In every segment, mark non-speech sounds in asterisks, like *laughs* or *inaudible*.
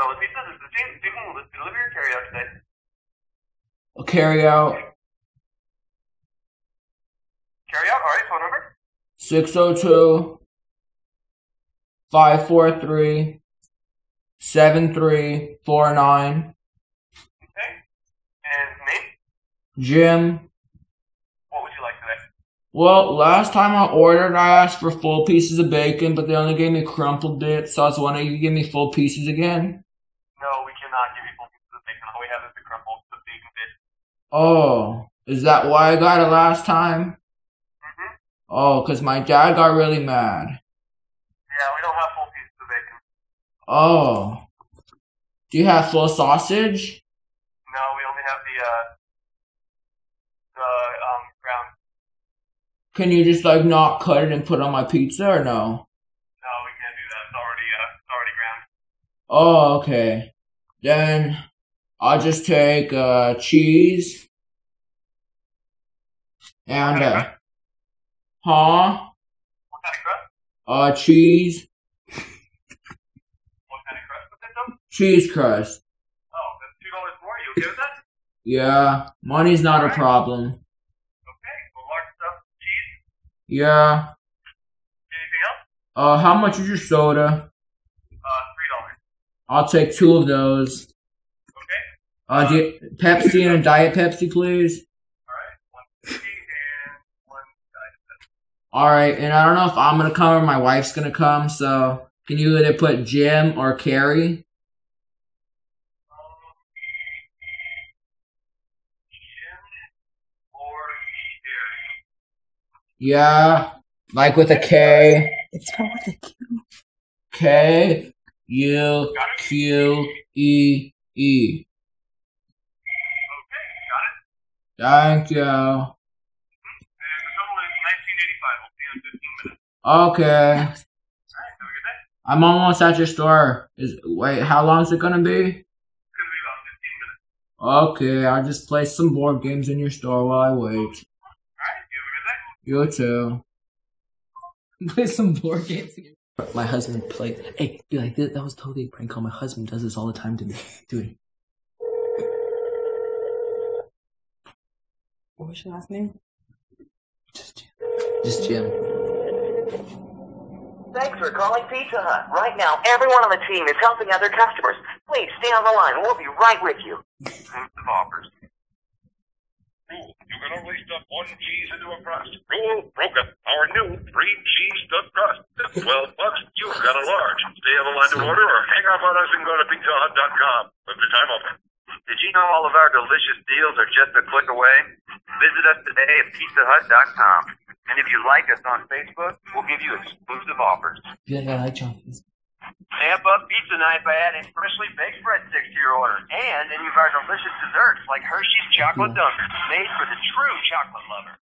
Bella Pizza. This is James speaking. Will this deliver or carry out today? Carry out Carry out. All right. Phone number. 602 543 7349. Okay. And name. Jim. What would you like today? Well, last time I ordered, I asked for full pieces of bacon, but they only gave me crumpled bits, so I was wondering if you could give me full pieces again. No, we cannot give you full pieces of bacon. All we have is the crumpled, the bacon bit. Oh, is that why I got it last time? Mm-hmm. Oh, 'cause my dad got really mad. Yeah, we don't have full pieces of bacon. Oh. Do you have full sausage? No, we only have the uh, the um ground. Can you just like not cut it and put it on my pizza or no? No, we can't do that. It's already uh, it's already ground. Oh, okay. Then I'll just take uh cheese and uh huh? What kind of crust? Uh cheese, What kind of crust with it though? cheese crust. Oh, that's two dollars more. You okay with that? Yeah, money's not a problem. Okay. Well, large stuff, cheese. Yeah. Anything else? Uh how much is your soda? Uh, three dollars. I'll take two of those. Uh do Pepsi and a diet Pepsi, please. All right. And one diet. Pepsi. Alright, and I don't know if I'm gonna come or my wife's gonna come, so can you either put Jim or Carrie? Yeah, like with a K. It's spelled with a Q. K U Q E E. fifteen minutes. Okay. I'm almost at your store. Is wait, how long is it gonna be? It's gonna be about fifteen minutes. Okay, I'll just play some board games in your store while I wait. You have a good day. You too. *laughs* Play some board games. My husband played. Hey, be like, that was totally a prank call. My husband does this all the time to me. *laughs* Dude. What was your last name? Just Jim. Just Jim. Thanks for calling Pizza Hut. Right now, everyone on the team is helping other customers. Please stay on the line. We'll be right with you. Exclusive offers. Rule, you can only stuff one cheese into a crust. Rule broken. Our new free cheese stuffed crust. At 12 bucks, you've got a large. Stay on the line to order or hang up on us and go to pizzahut.com. With the time open. Did you know all of our delicious deals are just a click away? Visit us today at pizzahut.com. And if you like us on Facebook, we'll give you exclusive offers. Be like, I like Amp up pizza night by adding freshly baked breadsticks to your order. And any of our delicious desserts like Hershey's Chocolate Dunkers, made for the true chocolate lover.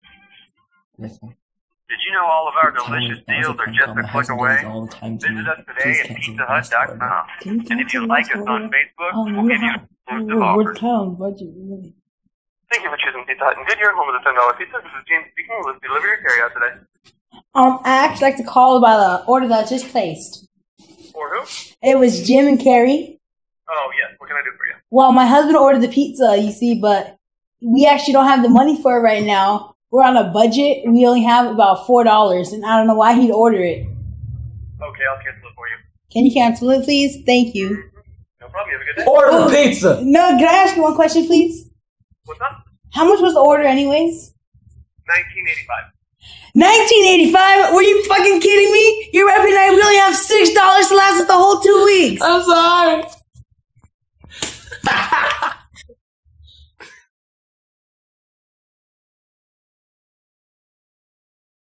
That's fine. Did you know all of our delicious if that was deals are prank just call. a click away? all the time. Visit us today at cancel the last pizzahut.com. And if you like us on? Facebook, we'll give you have- exclusive we're, we're offers. town budget, really. Thank you for choosing Pizza Hut in Goodyear, home of the $10 pizza. This is James speaking. Let's deliver your carry out today. Um, I actually like to call about the order that I just placed. For who? It was Jim and Carrie. Oh, yes. What can I do for you? Well, my husband ordered the pizza, you see, but we actually don't have the money for it right now. We're on a budget. We only have about four dollars, and I don't know why he'd order it. Okay, I'll cancel it for you. Can you cancel it, please? Thank you. No problem. You have a good day. Order the oh, pizza! No, can I ask you one question, please? What's up? How much was the order, anyways? 1985. 1985? Were you fucking kidding me? You're rapping I we only have six dollars to last us the whole two weeks. I'm sorry.